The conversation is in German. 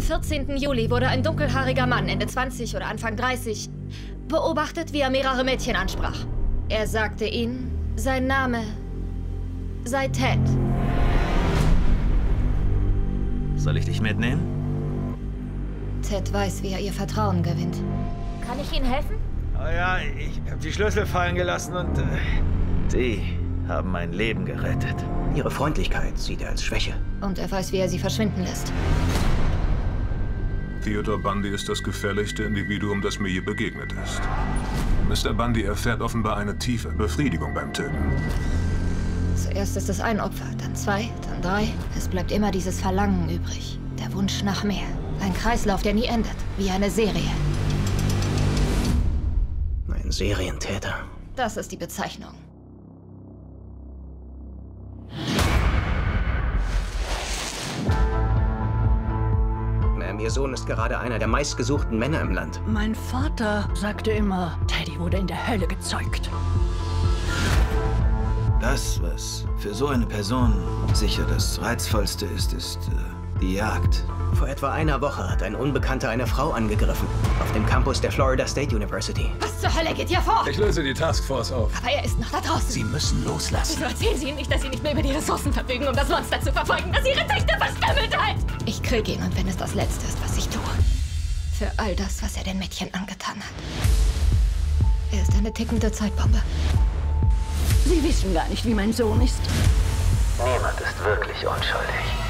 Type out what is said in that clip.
Am 14. Juli wurde ein dunkelhaariger Mann, Ende 20 oder Anfang 30, beobachtet, wie er mehrere Mädchen ansprach. Er sagte ihnen, sein Name sei Ted. Soll ich dich mitnehmen? Ted weiß, wie er ihr Vertrauen gewinnt. Kann ich Ihnen helfen? Oh ja, ich habe die Schlüssel fallen gelassen und... Äh, Sie haben mein Leben gerettet. Ihre Freundlichkeit sieht er als Schwäche. Und er weiß, wie er sie verschwinden lässt. Theodore Bundy ist das gefährlichste Individuum, das mir je begegnet ist. Mr. Bundy erfährt offenbar eine tiefe Befriedigung beim Töten. Zuerst ist es ein Opfer, dann zwei, dann drei. Es bleibt immer dieses Verlangen übrig. Der Wunsch nach mehr. Ein Kreislauf, der nie endet. Wie eine Serie. Ein Serientäter. Das ist die Bezeichnung. Ihr Sohn ist gerade einer der meistgesuchten Männer im Land. Mein Vater sagte immer, Teddy wurde in der Hölle gezeugt. Das, was für so eine Person sicher das Reizvollste ist, ist äh, die Jagd. Vor etwa einer Woche hat ein Unbekannter eine Frau angegriffen. Auf dem Campus der Florida State University. Was zur Hölle geht hier vor? Ich löse die Taskforce auf. Aber er ist noch da draußen. Sie müssen loslassen. Wieso erzählen Sie ihm nicht, dass Sie nicht mehr über die Ressourcen verfügen, um das Monster zu verfolgen, das Ihre Töchter verstümmelt hat? Ich kriege ihn, und wenn es das Letzte ist, was ich tue. Für all das, was er den Mädchen angetan hat. Er ist eine tickende Zeitbombe. Sie wissen gar nicht, wie mein Sohn ist. Niemand ist wirklich unschuldig.